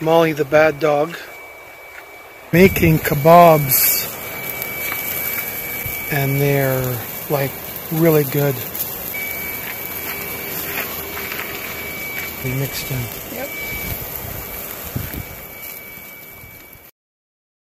Molly the bad dog making kebabs and they're like really good. We mixed in. Yep.